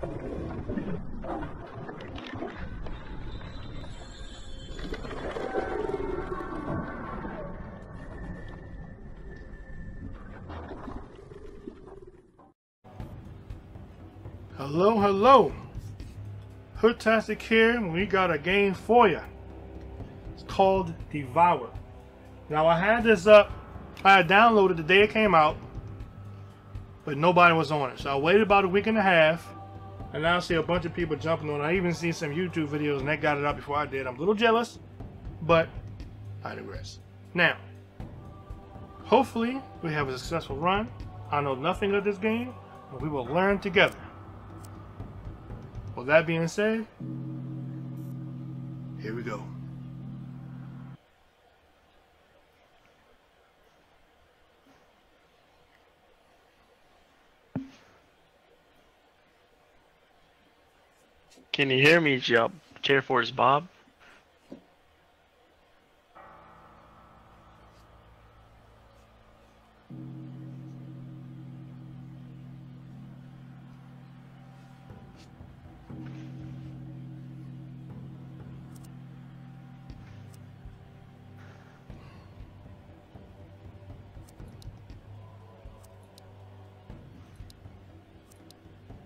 Hello, hello. Hoodtastic here, we got a game for you. It's called Devour. Now I had this up, I had downloaded the day it came out, but nobody was on it. So I waited about a week and a half, and now I see a bunch of people jumping on. I even seen some YouTube videos, and they got it up before I did. I'm a little jealous, but I digress. Now, hopefully we have a successful run. I know nothing of this game, but we will learn together. With that being said, here we go. Can you hear me, Job? Chair Force Bob?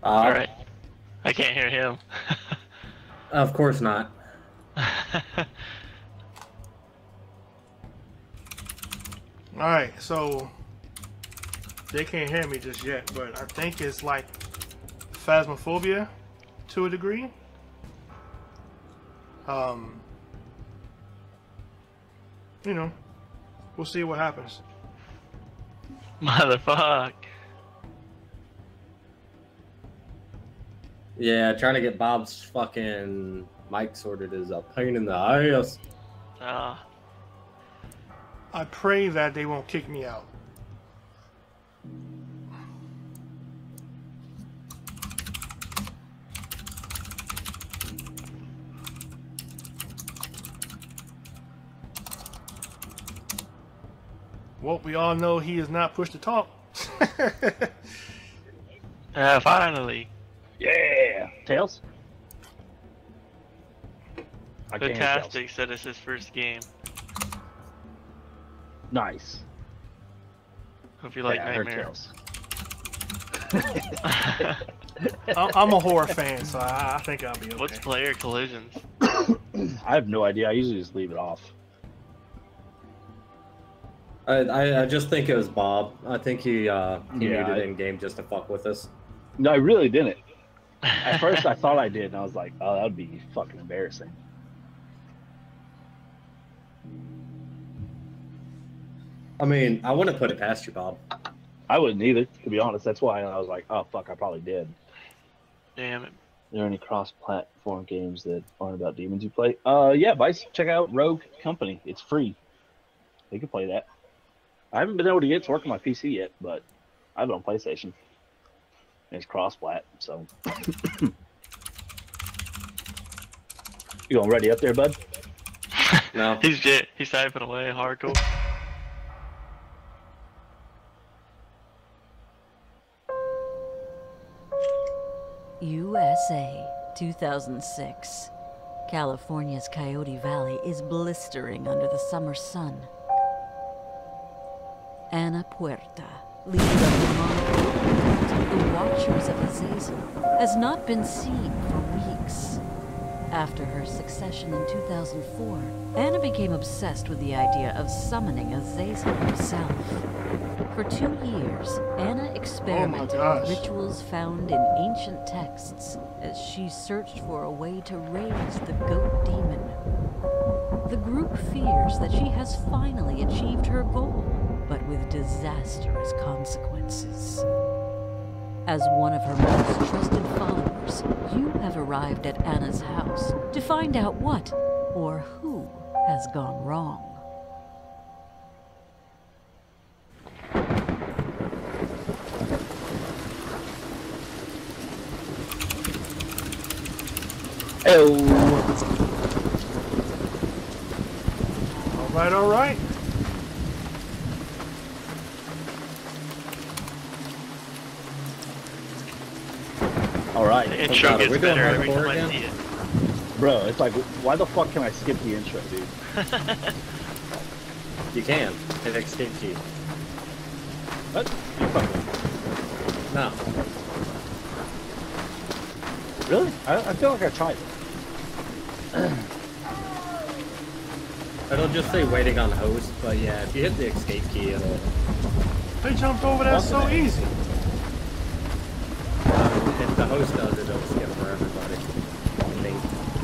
Uh, All right. I can't hear him. Of course not. Alright, so they can't hear me just yet, but I think it's like phasmophobia to a degree. Um, you know, we'll see what happens. Motherfuck. Yeah, trying to get Bob's fucking mic sorted is a pain in the ass. Uh, I pray that they won't kick me out. Well, we all know he is not pushed to talk. uh, finally. Yeah. Tails? I can't hear Fantastic said it's his first game. Nice. Hope you like Yeah, I heard Nightmare. Tails. I- I'm a horror fan, so I I think I'll be okay. What's player collisions? I have no idea. I usually just leave it off. I, I, I just think it was Bob. I think he uh he Yeah, muted I- in game just to fuck with us. No, I really didn't. At first, I thought I did, and I was like, "Oh, that would be fucking embarrassing." I mean, I wouldn't put it past you, Bob. I wouldn't either, to be honest. That's why I was like, "Oh fuck, I probably did." Damn it. Are there any cross-platform games that aren't about demons you play? Uh, yeah, Vice. Check out Rogue Company. It's free. You can play that. I haven't been able to get it to work on my PC yet, but I have it on PlayStation. It's cross flat, so. you going ready up there, bud? No. He's jet. He's typing away hardcore. USA 2006. California's Coyote Valley is blistering under the summer sun. Anna Puerta, leader of the Monopoly, the Watchers of Azazel, has not been seen for weeks. After her succession in 2004, Anna became obsessed with the idea of summoning Azazel himself. For two years, Anna oh experimented gosh. with rituals found in ancient texts as she searched for a way to raise the goat demon. The group fears that she has finally achieved her goal, but with disastrous consequences. As one of her most trusted followers, you have arrived at Anna's house to find out what or who has gone wrong. Oh. All right, all right. Right, The intro gets we doing better every hardcore time I again? see it. bro. It's like, why the fuck can I skip the intro, dude? You can. Hit escape key. What? You fucking No. really? I, I feel like I tried it. It'll just say waiting on host, but yeah, if you hit the escape key, it'll. They jumped over that so easy. If the host does it, it'll skip for everybody.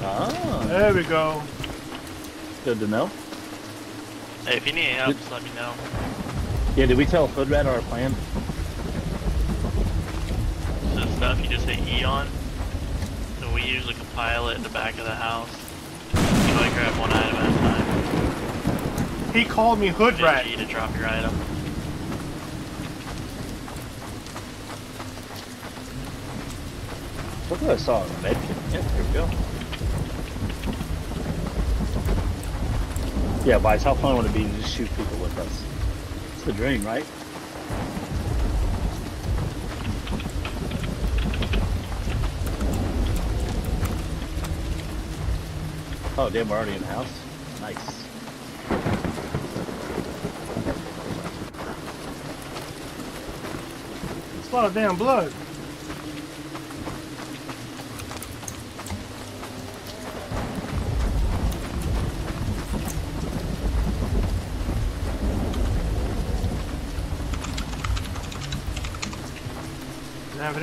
Ah, There we go. good to know. Hey, if you need any help, just let me know. Yeah, did we tell Foodrat our plan? So stuff you just hit E on. So we usually compile it in the back of the house. You only grab one item at a time. He called me hood rat. To drop your item. What I saw the med kit. Yeah, here we go. Yeah, Vice, how fun would it be to just shoot people with us? It's the dream, right? Oh, damn, we're already in the house? Nice. It's a lot of damn blood.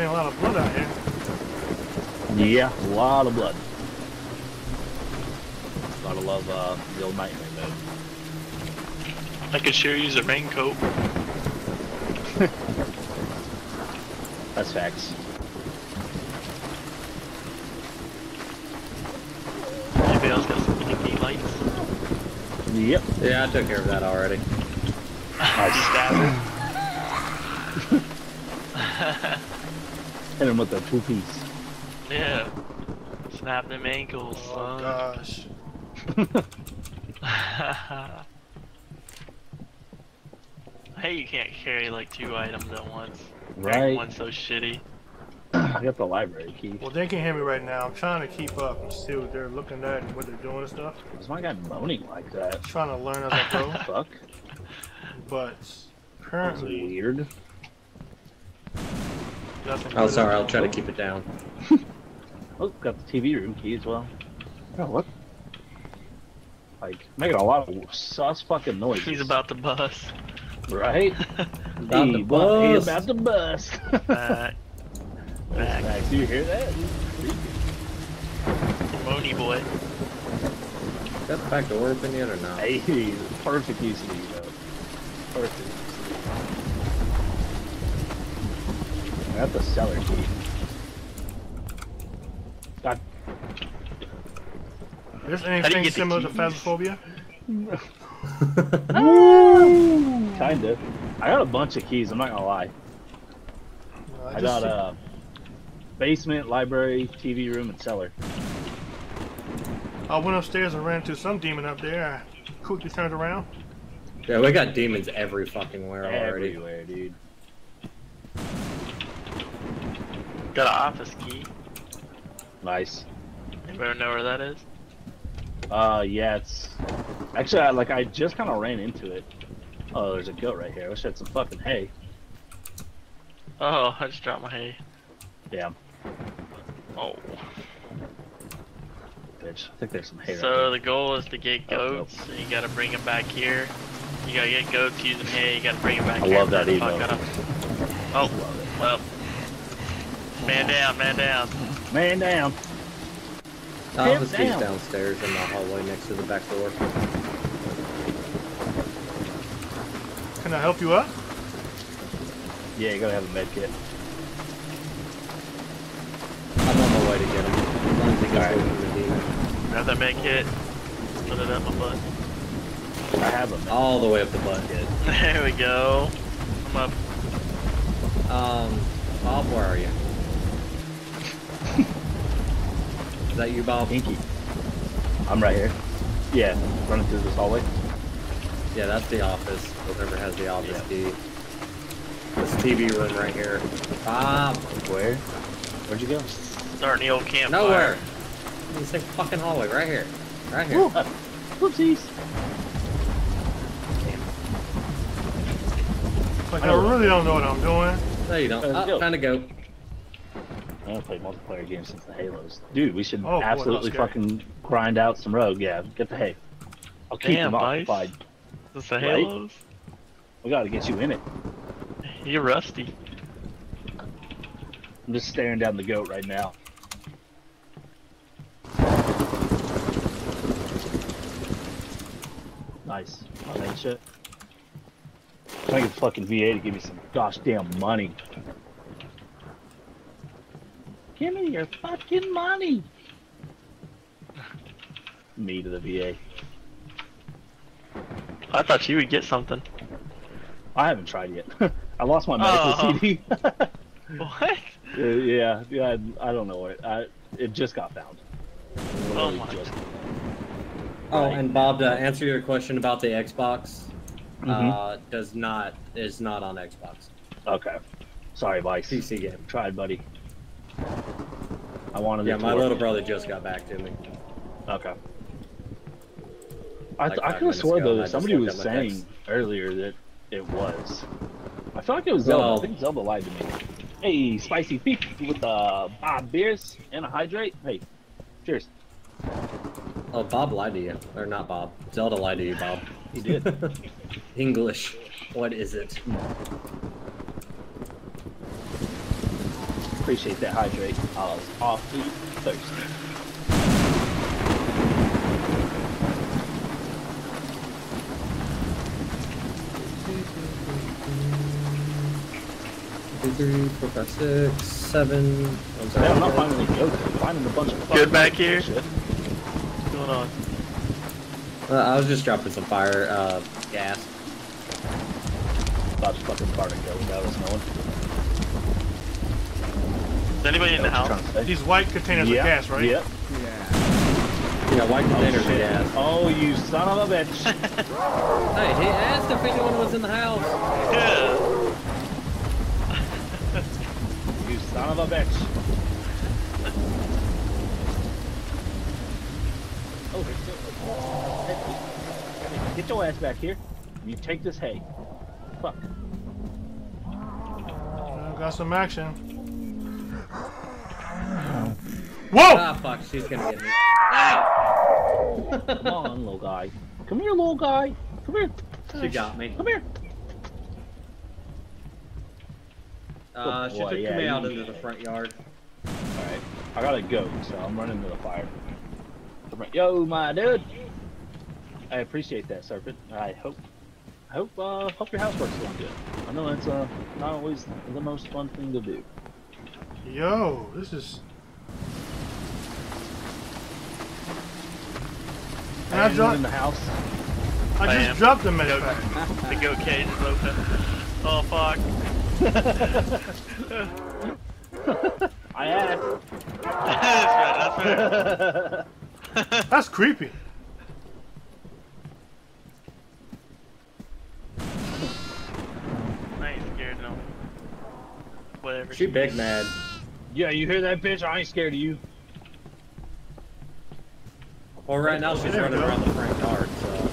A lot of blood out here. Yeah, a lot of blood. Gotta love uh, the old nightmare mode. I could sure use a raincoat. That's facts. Anybody else got some blinky lights? Yep. Yeah, I took care of that already. Stab Hit him with the two piece. Yeah. Snap them ankles, Oh son. gosh. hey, you can't carry like two items at once. Right. One's so shitty. I got the library key. Well, they can hear me right now. I'm trying to keep up and see what they're looking at and what they're doing and stuff. Is my guy moaning like that? trying to learn as I go, Fuck. but That's apparently weird. Nothing. Oh, sorry, I'll try to keep it down. Oh, got the TV room key as well. Oh, what? Like, making a lot of sus fucking noise. He's about to bust. Right? About He to bu- he bust. about to bust. Back. That's Back. Do you hear that? Money boy. Is that the back door open yet or not? Hey, perfect use of these, though. Perfect. I a the cellar key. God, There's do anything similar to keys? Phasmophobia? kinda. I got a bunch of keys. I'm not gonna lie. No, I just got a uh, basement, library, TV room, and cellar. I went upstairs and ran into some demon up there. I quickly turned around. Yeah, we got demons every fucking where already. Everywhere, dude. Got an office key. Nice. Anybody know where that is? Uh, yeah, it's actually I, like I just kind of ran into it. Oh, there's a goat right here. I wish I had some fucking hay. Oh, I just dropped my hay. Damn, Oh. bitch. I think there's some hay. So here. the goal is to get Oh, goats. and you gotta bring them back here. You gotta get goats using hay. You gotta bring them back I here. love that Fuck emo. out of- Oh, well. Man down, man down. Man down. Him the key's down. downstairs in the hallway next to the back door. Can I help you up? Yeah, you gotta have a med kit. I'm on my way to get him. As long as he gets Alright. away from the demon. Grab that med kit. Put it up my butt. I have a med All the way up the butt. kit. There we go. I'm up. Um, Bob, where are you? Is that you, Bob? Pinky. I'm right here. Yeah, running through this hallway. Yeah, that's the office. Whoever has the office key. This TV room right here. Bob, Where? Where'd you go? Starting the old campfire. Nowhere. In the same fucking hallway, right here. Right here. Woo. Whoopsies. Like I really don't know what I'm doing. No, you don't. Let's Oh, go. found a goat. I haven't played multiplayer games since the Halos. Dude, we should Oh, absolutely that's scary. fucking grind out some rogue. Yeah, get the hay. I'll keep Damn, them Vice. occupied. Is this the Right? Halos? We gotta get you in it. You're rusty. I'm just staring down the goat right now. Nice. On that shit. Trying to get fucking VA to give me some gosh damn money. Give me your fucking money. Me to the VA. I thought you would get something. I haven't tried yet. I lost my medical Oh. CD. What? Uh, yeah, yeah, I, I don't know it. I, it just got found. Oh my just. Oh, Right. and Bob, to answer your question about the Xbox, Mhm. uh, does not is not on Xbox. Okay. Sorry, Vice. PC game. Tried, buddy. I wanted Yeah, my work. little brother just got back to me. Okay. I, Like I could have minutes swore ago, though that somebody was saying text. earlier that it was. I feel like it was Zelda. Well- I think Zelda lied to me. Hey, spicy beef with uh, Bob beers and a hydrate. Hey, cheers. Oh, Bob lied to you, or not Bob? Zelda lied to you, Bob. He did. English. What is it? Appreciate that hydrate. I was awfully thirsty. Two, three, four, five, six, seven. I'm sorry. Hey, I'm not finding any goats. I'm finding a bunch of Good back here? shit. What's going on? Uh, I was just dropping some fire uh, gas. About to fucking bar to go without us knowing. Is anybody in the Know what you're house? trying to say? These white containers Yep, of gas, right? Yep. Yeah, Yeah, white containers of gas. Oh, you son of a bitch. Hey, he asked if anyone was in the house. Yeah. you son of a bitch. Oh, there's still... Get your ass back here. You take this hay. Fuck. Got some action. Whoa! Ah, fuck, she's gonna get me. Come on, little guy. Come here, little guy. Come here. She got me. Come here. Uh, she took yeah, me out into the front yard. Alright. I gotta go, so I'm running to the fire. I'm Yo, my dude. I appreciate that, Serpent. I hope I hope uh hope your housework's going good. I know it's uh not always the most fun thing to do. Yo, this is. And I, Anyone dropped, in the house. I I just am. dropped the med Goat. pack. The goat cage is open. Oh fuck. I asked. that's right, that's right. That's creepy. I ain't scared no. Whatever. She big mad. yeah, you hear that bitch? I ain't scared of you. Well, right now she's running around the front yard, so.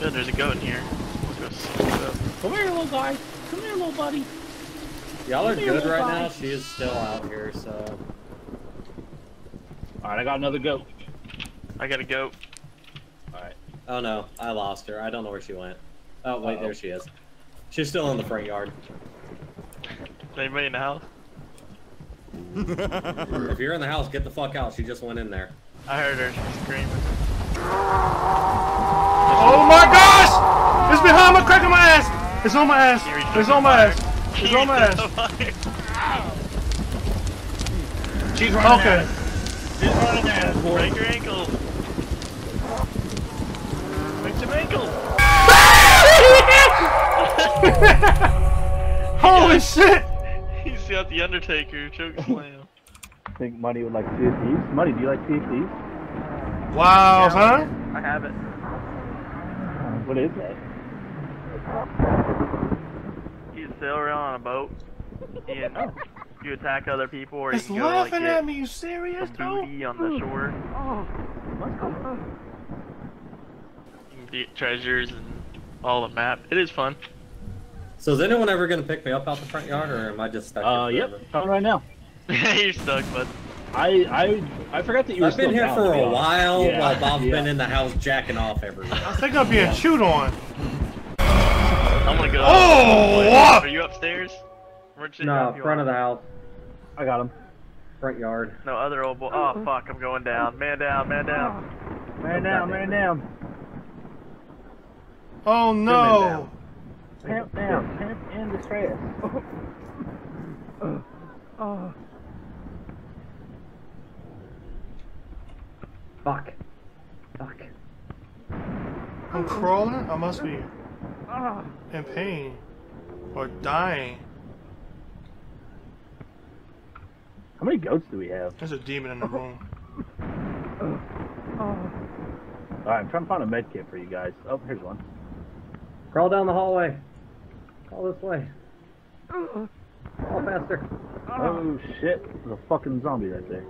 Good, there's a goat in here. Let's go scoop it up. Come here, little guy. Come here, little buddy. Y'all are good right guy. now. She is still out here, so. Alright, I got another goat. I got a goat. Alright. Oh no, I lost her. I don't know where she went. Oh wait, Uh-oh. there she is. She's still in the front yard. Is anybody in the house? If you're in the house, get the fuck out. She just went in there. I heard her. She's screaming. Oh my gosh! It's behind my crack cracking my ass! It's on my ass! It's on my ass! It's on my ass! up the fire. She's running Okay. at us. She's running at us. Break your ankle. Break some ankles. Holy shit! He's got the Undertaker choke slam. I think Money would like PhDs. Money, do you like PhDs? Wow, huh? I have it. What is that? You sail around on a boat. And You attack other people, or It's you can go like laughing get at me. You serious, some dude? booty on the shore. That's cool. You can get treasures and all the map. It is fun. So is anyone ever gonna pick me up out the front yard, or am I just stuck? Uh, here yep. forever? Coming right now. You're stuck, but I I I forgot that you were I've been still here down, for a honest. while, Yeah, while Bob's yeah. been in the house jacking off everywhere. I think I'm being chewed on. Oh I'm gonna go. Oh, Wait, what? Are you upstairs? No, drop you front of the house, I got him. front yard. No, other old boy. Oh fuck, I'm going down. Man down, man down. Man down, man down. Oh no. down. Pimp down. Pimp in distress. Fuck. Fuck. I'm crawling. I must be ah. in pain or dying. How many goats do we have? There's a demon in the room. Oh. Alright, I'm trying to find a med kit for you guys. Oh, here's one. Crawl down the hallway. Crawl this way. Crawl faster. Oh shit, there's a fucking zombie right there.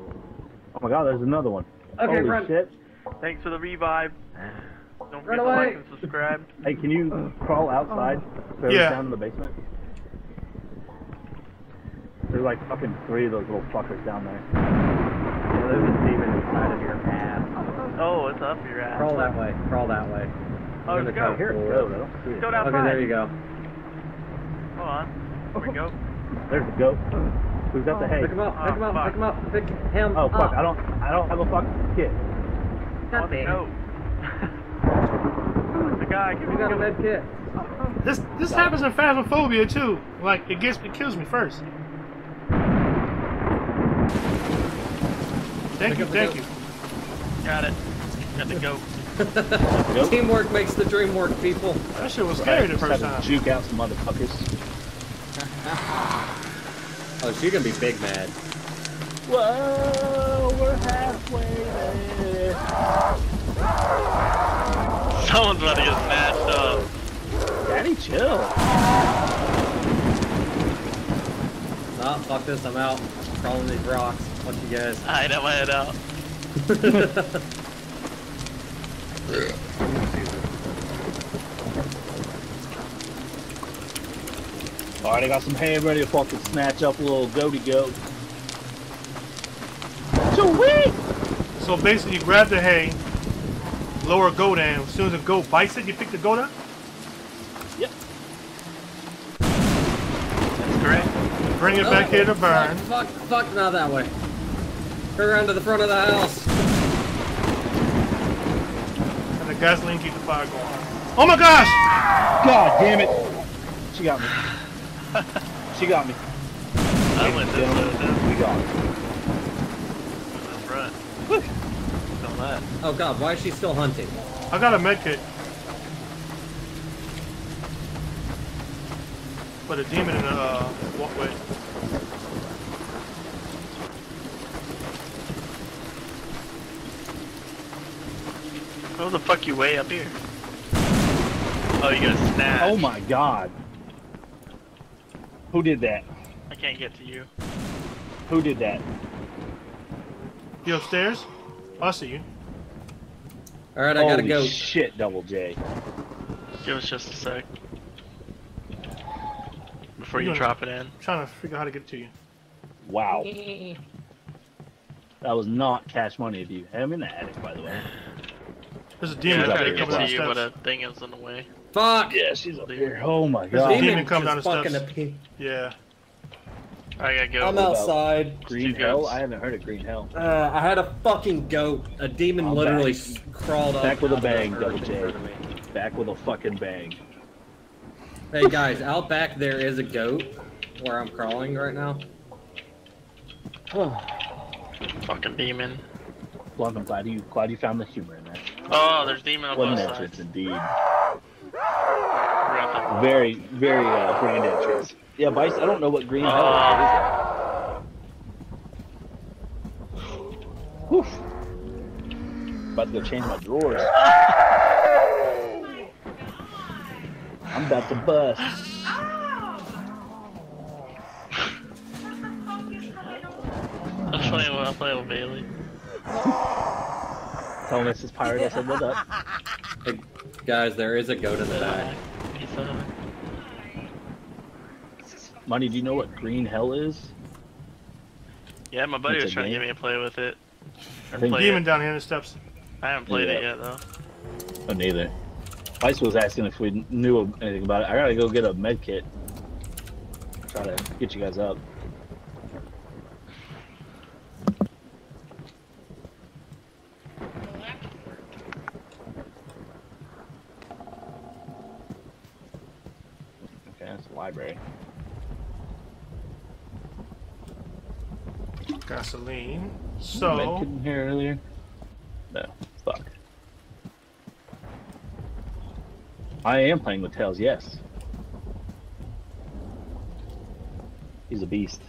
Oh my god, there's another one. Okay, Holy run. shit. Thanks for the revive. Don't forget Run to like and subscribe. Hey, can you crawl outside? So Yeah. down in the basement? There's like fucking three of those little fuckers down there. Yeah, there's a demon inside of your ass. Oh, it's up your ass. Crawl that way. Crawl that way. Oh, We're let's gonna go. I hear a goat, I it. Go down. Okay, there you go. Hold on. Here we go. There's a goat. Who's got the oh. hay? Pick him up. Oh, Pick him Oh, up. fuck. Pick him up. Pick him up. Oh fuck, up. I don't I don't have a fucking kit. God Let's damn. go. the guy, give me You got a the med kit. This this happens in Phasmophobia too. Like it gets it kills me first. Thank Pick you, thank goat. you. Got it. Got the goat. Teamwork makes the dream work, people. That shit was scary the Just first time. juke out some motherfuckers. Oh, she's gonna be big mad. Whoa, we're halfway there. Someone's about to get smashed up. Daddy, chill. Ah, fuck this. I'm out. Crawling these rocks. Fuck you guys. I know my head out. Alright, I got some hay ready to fucking snatch up a little goaty goat. Sweet! So basically, you grab the hay, lower a goat, and as soon as the goat bites it, you pick the goat up. Yep. That's correct. Bring it back here to burn. Fuck, fuck, fuck, not that way. Turn around to the front of the house. And the gasoline keep the fire going. Oh my gosh! God damn it! She got me. She got me. I went this way. We got it. is front. Oh god, why is she still hunting? I got a med kit. But a demon in the uh, walkway. How the fuck you way up here? Oh, you got a snap. Oh my god. Who did that? I can't get to you. Who did that? You upstairs? I see you. Alright, I gotta Holy go. shit, Double J. Give us just a sec. Before you drop it in. I'm trying to figure out how to get to you. Wow. That was not cash money of you. Hey, I'm in the attic, by the way. There's a Yeah, demon I up tried to get to the you, but a thing is in the way. Fuck! Yeah, she's up here. Oh my There's a god. demon Demon come down just the fucking steps. appear- Yeah. I gotta go. I'm outside. Green Two Hell? goats. I haven't heard of Green Hell. Uh, I had a fucking goat. A demon I'm literally back. s- crawled up. Back with a out of the bang, earth Double J. front of me. Back with a fucking bang. Hey guys, out back there is a goat where I'm crawling right now. Fucking demon. Well, I'm glad you glad you found the humor in that. Oh, there's demon on What an both entrance sides. indeed. Forgot Very, very uh, grand entrance. Yeah, Vice, I don't know what Green Hell Uh, is. Whew. About to go change my drawers. I'm about to bust. playing with, I'm playing with Bailey. Tell Mrs. Pirate I said what up. Hey, guys, there is a goat in the back. Money, do you know what green hell is? Yeah, my buddy It's was a trying to get me to play with it. Or I think play Demon it. down here in the steps. I haven't played it yet though. Oh, neither. Vice was asking if we knew anything about it. I gotta go get a med kit. Try to get you guys up. Okay, that's the library. Gasoline. med So, kit in here earlier? No. Fuck. I am playing with Tails, yes. He's a beast.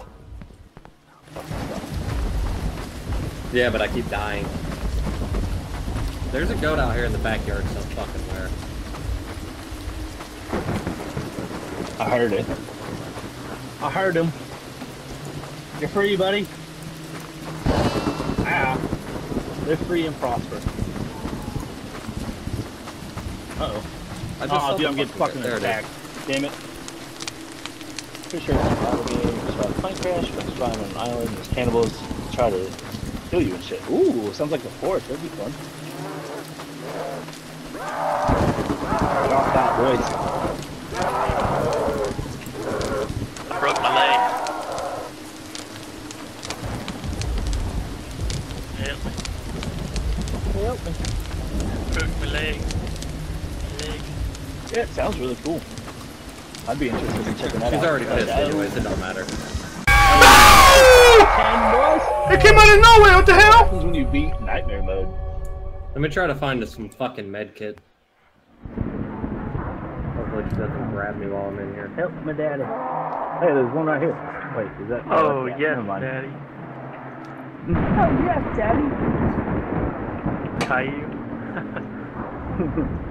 Yeah, but I keep dying. There's a goat out here in the backyard some fucking where. I heard it. I heard him. You're free, buddy. Ah. Live free and prosper. Uh oh. I just Oh, dude, I'm getting fucking- fucking there it is. attacked. Damn it. Pretty sure it's a battle game. Survive a plane crash, but survive on an island. There's cannibals try to kill you and shit. Ooh, sounds like the forest. That'd be fun. Get off that, boys. I broke my leg. Help me. Help me. Broke my leg. My leg. Yeah, it sounds really cool. I'd be interested in checking that He's out. already pissed anyways, it don't matter. Ten it came out of nowhere. What the hell? What hell? happens when you beat nightmare mode? Let me try to find some fucking med kit. Hopefully she doesn't grab me while I'm in here. Help my daddy. Hey, there's one right here. Wait, is that? Oh, oh yeah, yes, never daddy. Oh yes, daddy. Caillou.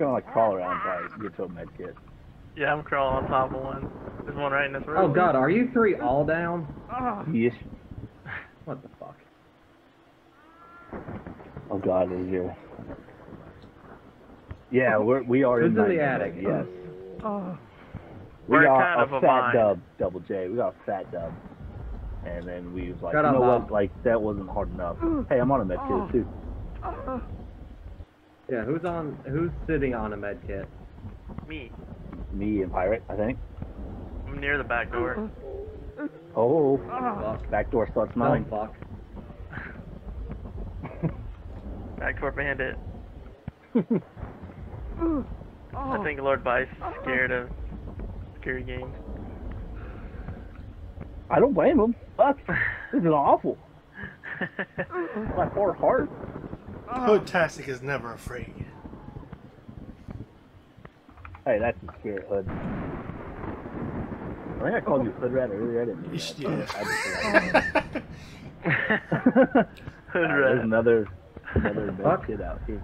Just gonna like crawl around until I get to a med kit. yeah, I'm crawling on top of one. There's one right in this room. Oh god, are you three all down? Ah. Yes. What the fuck? Oh god, is your. Yeah, we're we are Who's in in the attic? mode, Yes. Oh. oh. We We're got kind a of a fat bind. dub, double J. We got a fat dub. And then we was like, Shut you up, know Bob. what? Like that wasn't hard enough. Hey, I'm on a med kit ah. too. Ah. Yeah, who's on who's sitting on a med kit? Me. Me and Pirate, I think. I'm near the back door. Oh, Fuck. back door starts Oh mine. fuck. Back door bandit. I think Lord Vice is scared of scary games. I don't blame him. Fuck, this is awful. My poor heart. Uh-huh. Hoodtastic is never afraid. Hey, that's the spirit hood. I think I called you hood rat earlier. I didn't mean that. yeah. I just Hood Alright, there's another another big Fuck. kid out here.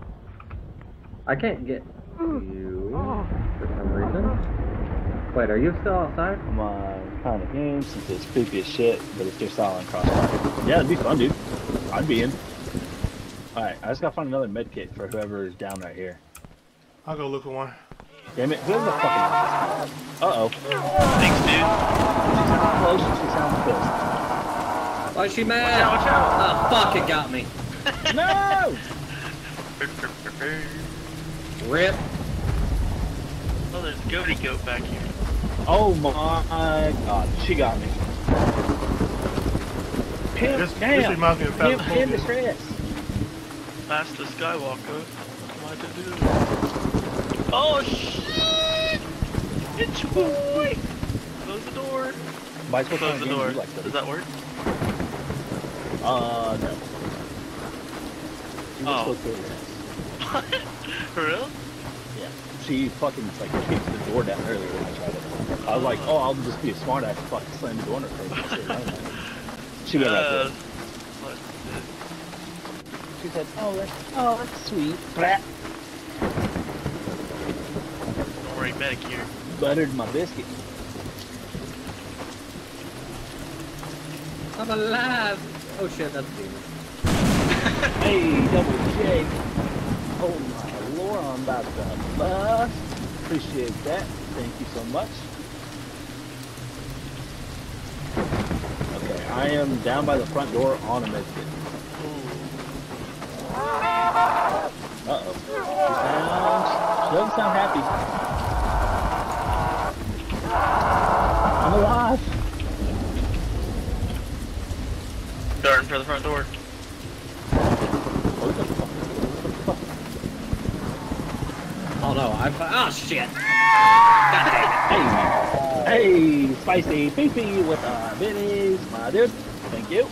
I can't get mm. you oh. for some reason. Wait, are you still outside? My uh, kind of game since it's creepy as shit, but it's just silent crossfire. Yeah, it'd be fun, dude. I'd be in. Alright, I just gotta find another med kit for whoever is down right here. I'll go look for one. Damn it, whoever the fucking Uh oh. Thanks, dude. Close, she sounds pissed. Why is she mad? Watch out, Oh fuck, it got me. No! Rip. Oh, there's a goaty goat back here. Oh my god, she got me. Pimp, This, this damn! reminds me of Pimp in Phasmophobia. Master Skywalker. What am I to do? Oh shit! It's boy! Close the door. What Close the door. like. Does that work? Uh, no. She was Oh. supposed to. For real? Yeah. She fucking like kicked the door down earlier when I tried it. I was like, oh, I'll just be a smart ass and fucking slam the door in her face. She went right Uh, there. what? She said, oh, that's, oh, that's sweet. Brat. Don't worry, medic here. Buttered my biscuit. I'm alive! Oh shit, that's demon. Hey, double J. Oh my lord, I'm about to bust. Appreciate that. Thank you so much. Okay, I am down by the front door on a medkit. Uh-oh. She doesn't sound happy. I'm alive! Darting for the front door. What the fuck? What the fuck? Oh no, I. Oh shit! Hey, hey, spicy pee pee with uh, minis, my dude. Thank you.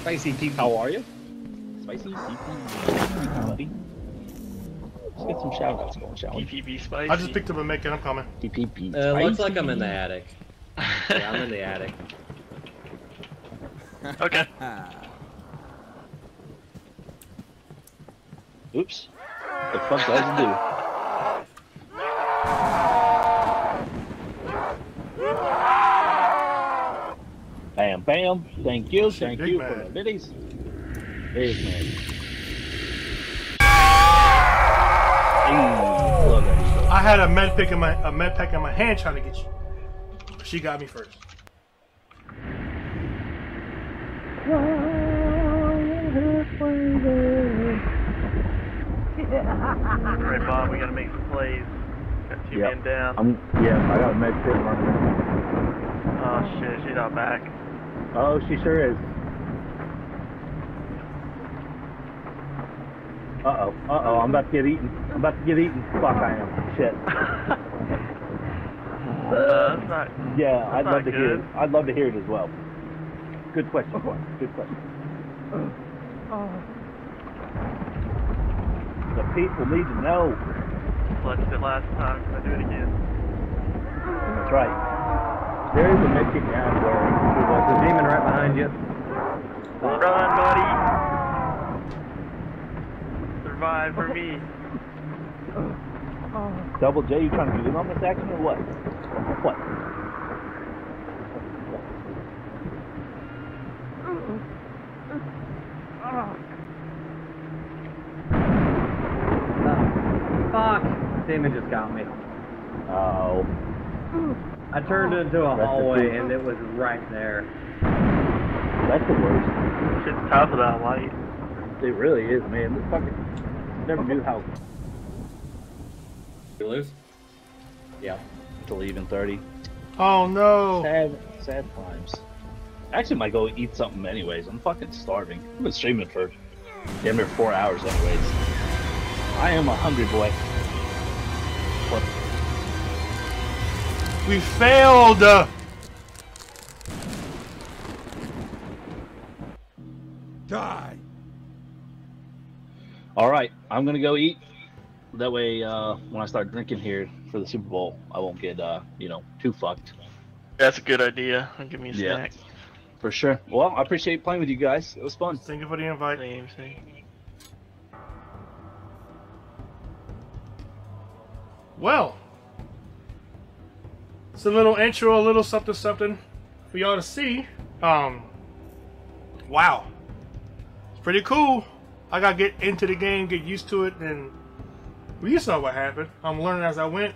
Spicy pee How are you? Spicy pee pee, buddy. Let's get some shout outs going, shall we? PPB spicy. I just picked up a make and I'm coming. Pee pee pee. Uh, looks like. I'm in the attic. Yeah, I'm in the attic. Okay. Oops. The fuck does it do? Bam, bam. Thank you, thank big you man. for the biddies. Big man. I had a med pick in my a med pack in my hand trying to get you. She got me first. Alright, Bob, we gotta make some plays. Got two Yep. men down. I'm, yeah, I got a med kit running. Oh shit, she's not back. Oh, she sure is. Uh oh, uh oh, I'm about to get eaten. I'm about to get eaten. Fuck, I am. Shit. Uh, that's not. Yeah, I'd That's love not to hear it. I'd love to hear it as well. Good question, Quan. Good question. Oh. The people need to know. Flexed it last time. I do it again? That's right. There is a medkit down where There's a demon right behind you. Run, buddy. Survive for me. Double J, you trying to get in on this action or what? What? Oh, fuck! Demon just got me. Oh, I turned oh. into a That's hallway and it was right there. that's the worst. Shit's tough without light. It really is, man. This fucking never knew how You lose? Yeah. to leave in 30. Oh no! Sad, sad times. I actually might go eat something anyways. I'm fucking starving. I've been streaming for damn near four hours anyways. I am a hungry boy. What? We failed. Die. All right, I'm gonna go eat. That way, uh, when I start drinking here for the Super Bowl, I won't get, uh, you know, too fucked. That's a good idea. Give me a Yeah. snack. For sure. Well, I appreciate playing with you guys. It was fun. Thank you for the invite. Same thing. Well, it's a little intro, a little something, something for y'all to see. Um, wow, it's pretty cool. I gotta get into the game, get used to it, and well, saw what happened. I'm learning as I went.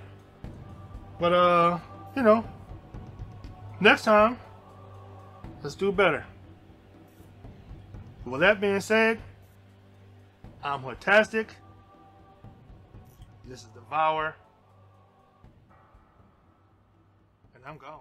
But uh, you know, next time, let's do better. With that being said, I'm Hoodtastic. This is Devour. And I'm gone.